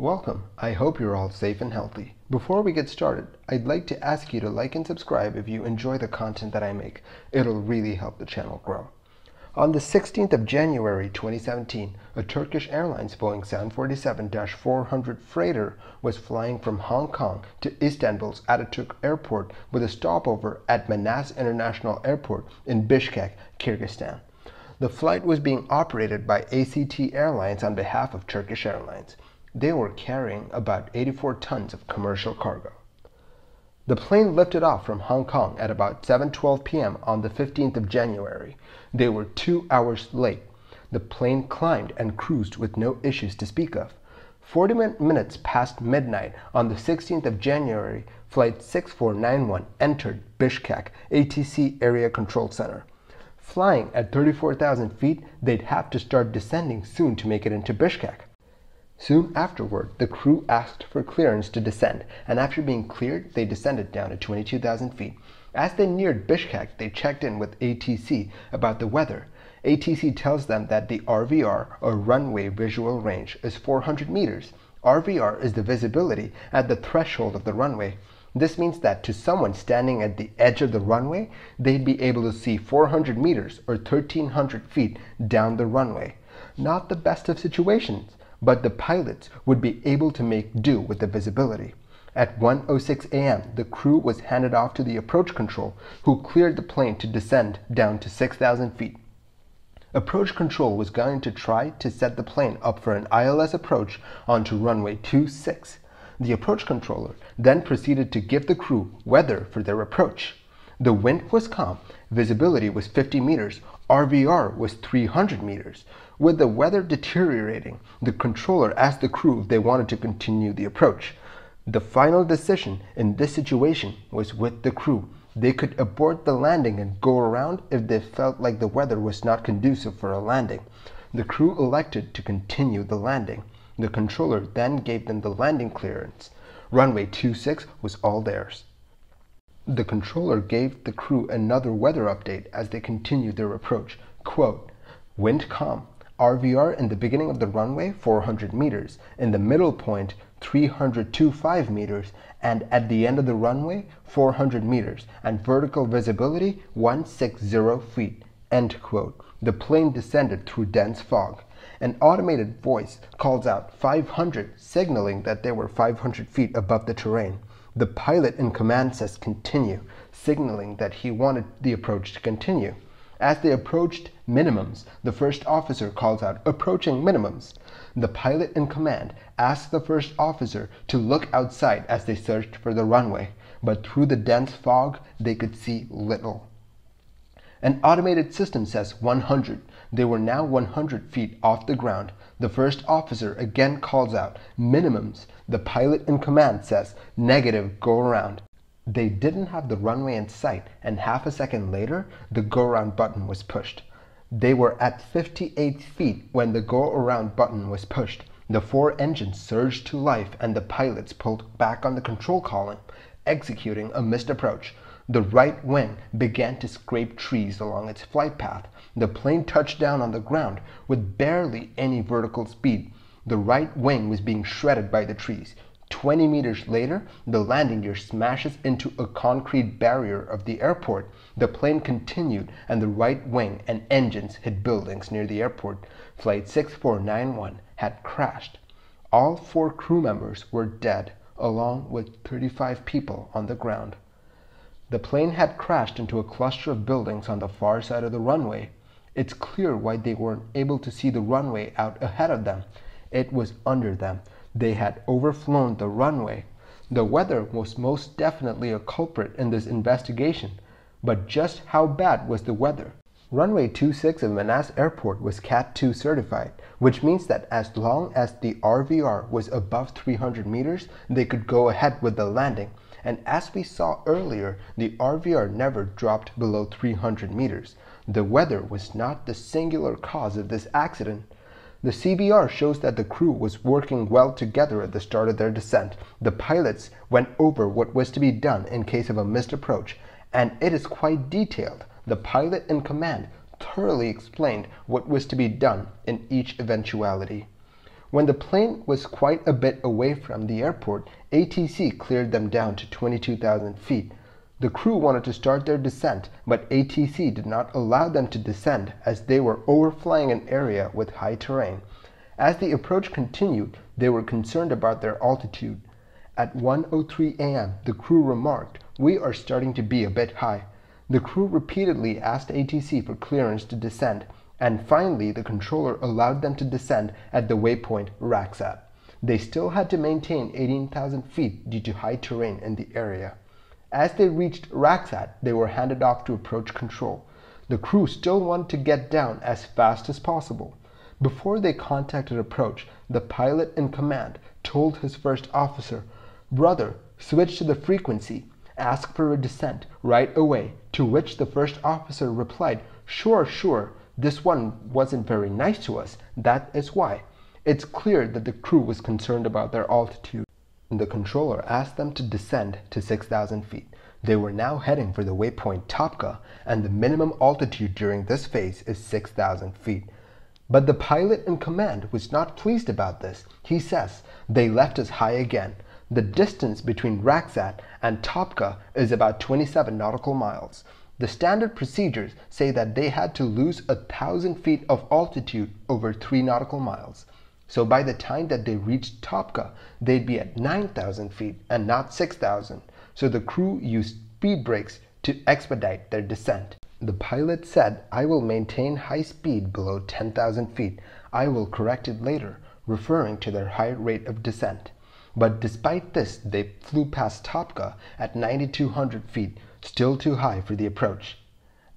Welcome. I hope you're all safe and healthy. Before we get started, I'd like to ask you to like and subscribe if you enjoy the content that I make. It'll really help the channel grow. On the 16th of January 2017, a Turkish Airlines Boeing 747-400 freighter was flying from Hong Kong to Istanbul's Ataturk Airport with a stopover at Manas International Airport in Bishkek, Kyrgyzstan. The flight was being operated by ACT Airlines on behalf of Turkish Airlines. They were carrying about 84 tons of commercial cargo. The plane lifted off from Hong Kong at about 7:12 p.m. on the 15th of January. They were 2 hours late. The plane climbed and cruised with no issues to speak of. 40 minutes past midnight on the 16th of January, flight 6491 entered Bishkek ATC Area Control Center. Flying at 34,000 feet, they'd have to start descending soon to make it into Bishkek. Soon afterward, the crew asked for clearance to descend, and after being cleared, they descended down to 22,000 feet. As they neared Bishkek, they checked in with ATC about the weather. ATC tells them that the RVR, or runway visual range, is 400 meters. RVR is the visibility at the threshold of the runway. This means that to someone standing at the edge of the runway, they'd be able to see 400 meters or 1300 feet down the runway. Not the best of situations but the pilots would be able to make do with the visibility. At 1.06 a.m., the crew was handed off to the approach control, who cleared the plane to descend down to 6,000 feet. Approach control was going to try to set the plane up for an ILS approach onto runway 26. The approach controller then proceeded to give the crew weather for their approach. The wind was calm, visibility was 50 meters, RVR was 300 meters. With the weather deteriorating, the controller asked the crew if they wanted to continue the approach. The final decision in this situation was with the crew. They could abort the landing and go around if they felt like the weather was not conducive for a landing. The crew elected to continue the landing. The controller then gave them the landing clearance. Runway 26 was all theirs. The controller gave the crew another weather update as they continued their approach. Quote, wind calm, RVR in the beginning of the runway 400 meters, in the middle point 325 meters, and at the end of the runway 400 meters, and vertical visibility 160 feet. End quote. The plane descended through dense fog. An automated voice calls out 500, signaling that they were 500 feet above the terrain. The pilot in command says continue, signaling that he wanted the approach to continue. As they approached minimums, the first officer calls out approaching minimums. The pilot in command asks the first officer to look outside as they searched for the runway, but through the dense fog they could see little. An automated system says 100. They were now 100 feet off the ground. The first officer again calls out minimums. The pilot in command says negative go around. They didn't have the runway in sight, and half a second later, the go around button was pushed. They were at 58 feet when the go around button was pushed. The four engines surged to life and the pilots pulled back on the control column, executing a missed approach. The right wing began to scrape trees along its flight path. The plane touched down on the ground with barely any vertical speed. The right wing was being shredded by the trees. 20 meters later, the landing gear smashes into a concrete barrier of the airport. The plane continued and the right wing and engines hit buildings near the airport. Flight 6491 had crashed. All four crew members were dead, along with 35 people on the ground. The plane had crashed into a cluster of buildings on the far side of the runway. It's clear why they weren't able to see the runway out ahead of them. It was under them. They had overflown the runway. The weather was most definitely a culprit in this investigation. But just how bad was the weather? Runway 26 of Manas Airport was Cat 2 certified, which means that as long as the RVR was above 300 meters, they could go ahead with the landing and as we saw earlier, the RVR never dropped below 300 meters. The weather was not the singular cause of this accident. The CVR shows that the crew was working well together at the start of their descent. The pilots went over what was to be done in case of a missed approach, and it is quite detailed. The pilot in command thoroughly explained what was to be done in each eventuality. When the plane was quite a bit away from the airport, ATC cleared them down to 22,000 feet. The crew wanted to start their descent, but ATC did not allow them to descend as they were overflying an area with high terrain. As the approach continued, they were concerned about their altitude. At 1:03 a.m., the crew remarked, "We are starting to be a bit high." The crew repeatedly asked ATC for clearance to descend, and finally the controller allowed them to descend at the waypoint Raksat. They still had to maintain 18,000 feet due to high terrain in the area. As they reached Raksat, they were handed off to approach control. The crew still wanted to get down as fast as possible. Before they contacted approach, the pilot in command told his first officer, Brother, switch to the frequency. Ask for a descent right away. To which the first officer replied, Sure, sure. This one wasn't very nice to us. That is why. It's clear that the crew was concerned about their altitude. The controller asked them to descend to 6,000 feet. They were now heading for the waypoint Topka, and the minimum altitude during this phase is 6,000 feet. But the pilot in command was not pleased about this. He says, They left us high again. The distance between Raksat and Topka is about 27 nautical miles. The standard procedures say that they had to lose a thousand feet of altitude over 3 nautical miles. So by the time that they reached Topka, they'd be at 9,000 feet and not 6,000. So the crew used speed brakes to expedite their descent. The pilot said, I will maintain high speed below 10,000 feet. I will correct it later, referring to their high rate of descent. But despite this, they flew past Topka at 9,200 feet, still too high for the approach.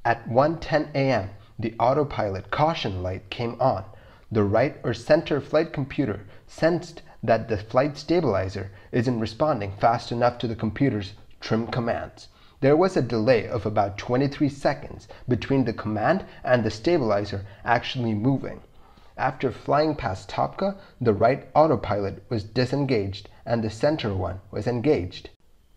At 1:10 a.m., the autopilot caution light came on. The right or center flight computer sensed that the flight stabilizer isn't responding fast enough to the computer's trim commands. There was a delay of about 23 seconds between the command and the stabilizer actually moving. After flying past Topka, the right autopilot was disengaged and the center one was engaged.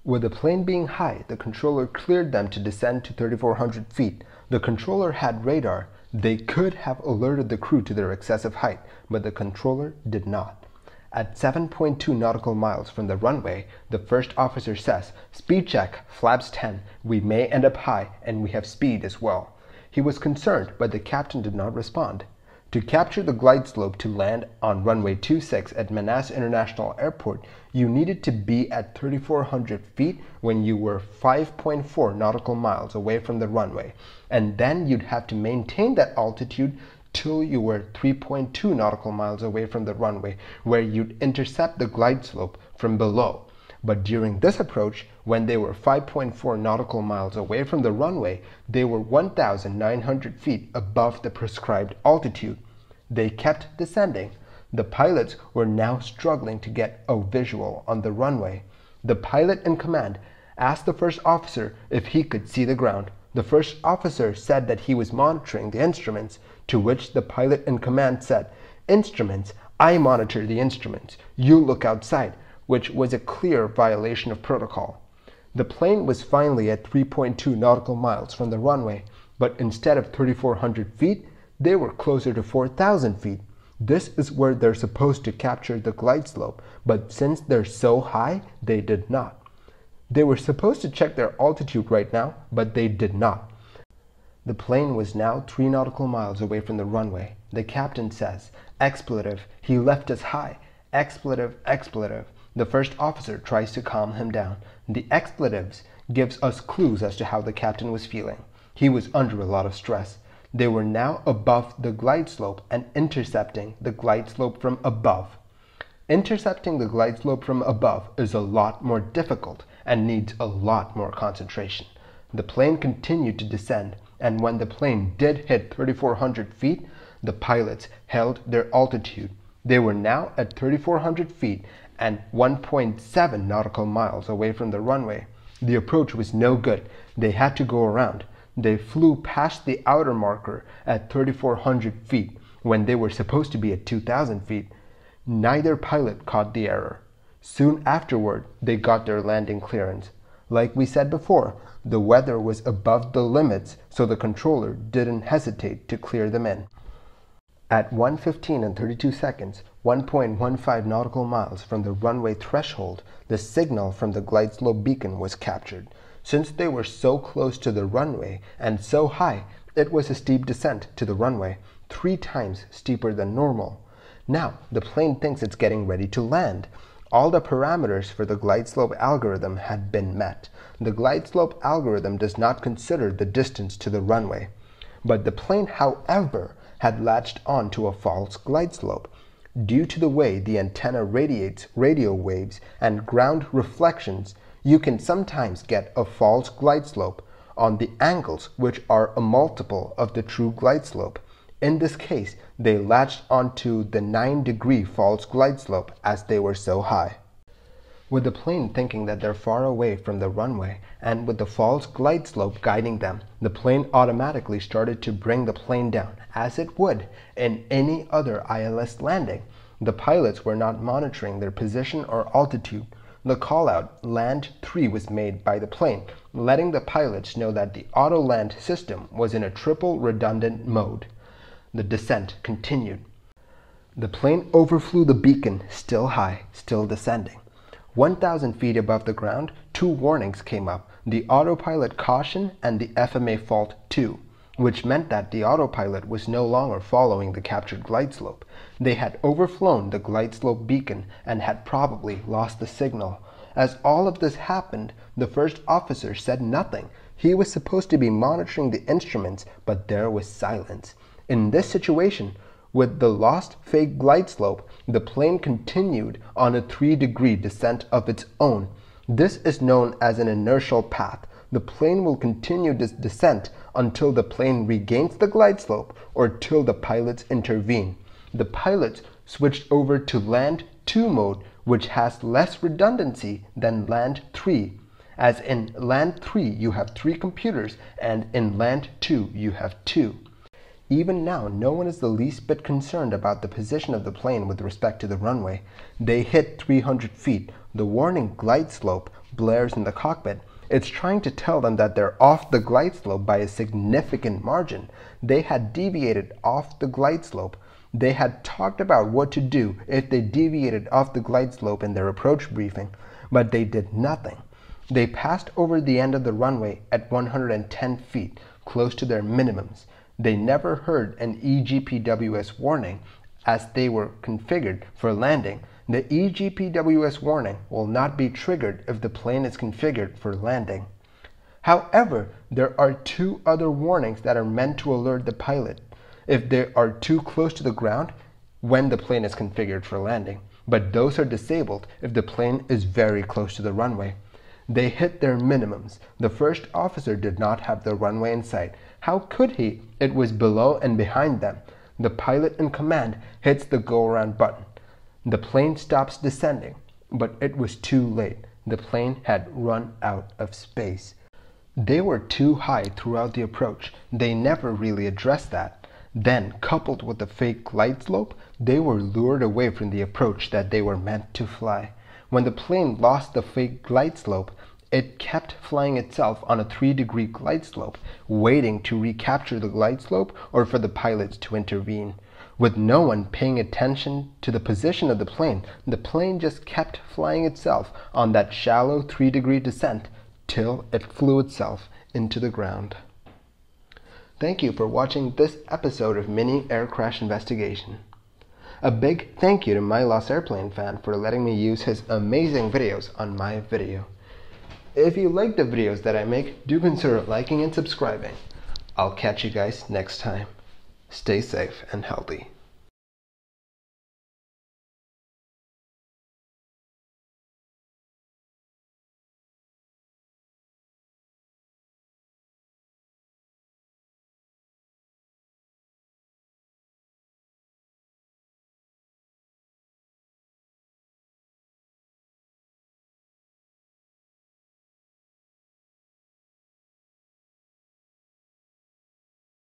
With the plane being high, the controller cleared them to descend to 3,400 feet. The controller had radar. They could have alerted the crew to their excessive height, but the controller did not. At 7.2 nautical miles from the runway, the first officer says, Speed check, flaps 10. We may end up high, and we have speed as well. He was concerned, but the captain did not respond. To capture the glide slope to land on runway 26 at Manas International Airport, you needed to be at 3,400 feet when you were 5.4 nautical miles away from the runway, and then you'd have to maintain that altitude till you were 3.2 nautical miles away from the runway, where you'd intercept the glide slope from below. But during this approach, when they were 5.4 nautical miles away from the runway, they were 1,900 feet above the prescribed altitude. They kept descending. The pilots were now struggling to get a visual on the runway. The pilot in command asked the first officer if he could see the ground. The first officer said that he was monitoring the instruments, to which the pilot in command said, Instruments, I monitor the instruments. You look outside which was a clear violation of protocol. The plane was finally at 3.2 nautical miles from the runway, but instead of 3,400 feet, they were closer to 4,000 feet. This is where they're supposed to capture the glide slope, but since they're so high, they did not. They were supposed to check their altitude right now, but they did not. The plane was now three nautical miles away from the runway. The captain says, expletive, he left us high, expletive, expletive. The first officer tries to calm him down. The expletives gives us clues as to how the captain was feeling. He was under a lot of stress. They were now above the glide slope and intercepting the glide slope from above. Intercepting the glide slope from above is a lot more difficult and needs a lot more concentration. The plane continued to descend, and when the plane did hit 3,400 feet, the pilots held their altitude. They were now at 3,400 feet and 1.7 nautical miles away from the runway. The approach was no good. They had to go around. They flew past the outer marker at 3,400 feet when they were supposed to be at 2,000 feet. Neither pilot caught the error. Soon afterward, they got their landing clearance. Like we said before, the weather was above the limits, so the controller didn't hesitate to clear them in. At 1:15 and 32 seconds, 1.15 nautical miles from the runway threshold, the signal from the glide slope beacon was captured. Since they were so close to the runway and so high, it was a steep descent to the runway, three times steeper than normal. Now, the plane thinks it's getting ready to land. All the parameters for the glide slope algorithm had been met. The glide slope algorithm does not consider the distance to the runway. But the plane, however, had latched on to a false glide slope. Due to the way the antenna radiates radio waves and ground reflections, you can sometimes get a false glide slope on the angles which are a multiple of the true glide slope. In this case, they latched onto the 9 degree false glide slope as they were so high. With the plane thinking that they're far away from the runway and with the false glide slope guiding them, the plane automatically started to bring the plane down as it would in any other ILS landing. The pilots were not monitoring their position or altitude. The call out Land 3 was made by the plane, letting the pilots know that the auto land system was in a triple redundant mode. The descent continued. The plane overflew the beacon, still high, still descending. 1,000 feet above the ground, two warnings came up the autopilot caution and the FMA fault 2, which meant that the autopilot was no longer following the captured glide slope. They had overflown the glide slope beacon and had probably lost the signal. As all of this happened, the first officer said nothing. He was supposed to be monitoring the instruments, but there was silence. In this situation, with the lost fake glide slope, the plane continued on a 3 degree descent of its own. This is known as an inertial path. The plane will continue this descent until the plane regains the glide slope or till the pilots intervene. The pilots switched over to land 2 mode, which has less redundancy than land 3. As in land 3, you have 3 computers, and in land 2, you have 2. Even now, no one is the least bit concerned about the position of the plane with respect to the runway. They hit 300 feet. The warning glide slope blares in the cockpit. It's trying to tell them that they're off the glide slope by a significant margin. They had deviated off the glide slope. They had talked about what to do if they deviated off the glide slope in their approach briefing, but they did nothing. They passed over the end of the runway at 110 feet, close to their minimums. They never heard an EGPWS warning as they were configured for landing. The EGPWS warning will not be triggered if the plane is configured for landing. However, there are two other warnings that are meant to alert the pilot if they are too close to the ground when the plane is configured for landing, but those are disabled if the plane is very close to the runway. They hit their minimums. The first officer did not have the runway in sight. How could he? It was below and behind them. The pilot in command hits the go around button. The plane stops descending, but it was too late. The plane had run out of space. They were too high throughout the approach. They never really addressed that. Then, coupled with the fake glide slope, they were lured away from the approach that they were meant to fly. When the plane lost the fake glide slope, it kept flying itself on a 3 degree glide slope, waiting to recapture the glide slope or for the pilots to intervene. With no one paying attention to the position of the plane, the plane just kept flying itself on that shallow 3 degree descent till it flew itself into the ground. Thank you for watching this episode of Mini Air Crash Investigation. A big thank you to Mylosairplanefan for letting me use his amazing videos on my video. If you like the videos that I make, do consider liking and subscribing. I'll catch you guys next time. Stay safe and healthy.